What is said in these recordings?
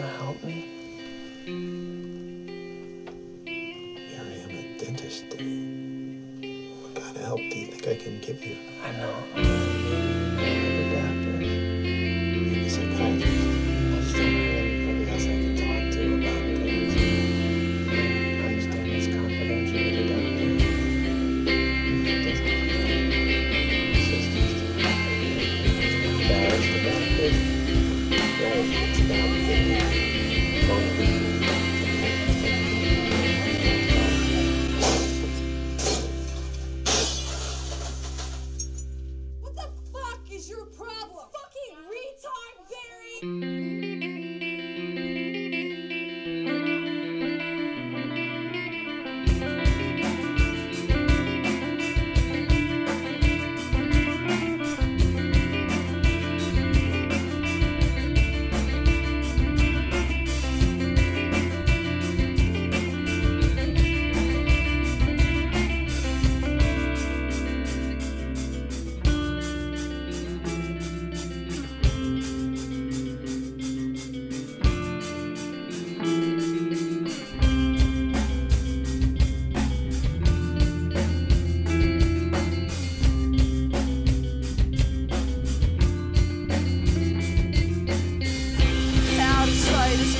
help me? Here I am at dentist day. What kind of help do you think I can give you? I know. Maybe, maybe a doctor. Maybe psychiatrist. Bye.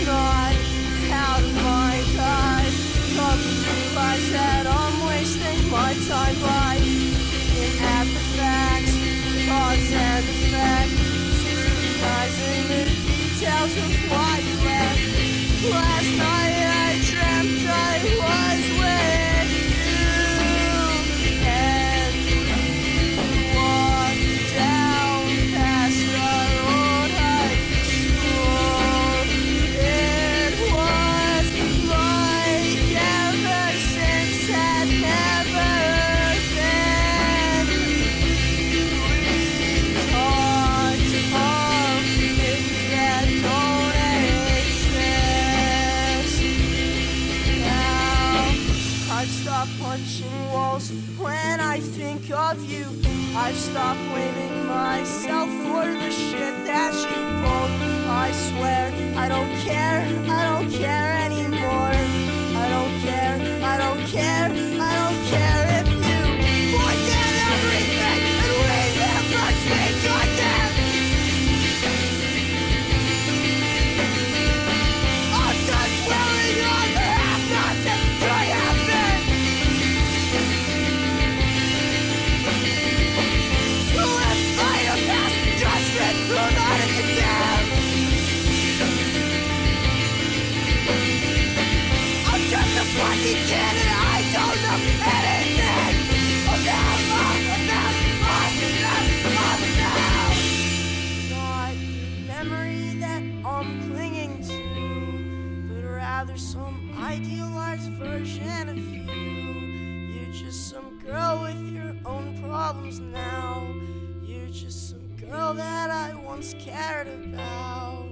not out of my time. Talking to I'm wasting my time. of you. I've stopped blaming myself for the shit that you pulled. I swear I don't care. there's some idealized version of you. You're just some girl with your own problems now. You're just some girl that I once cared about.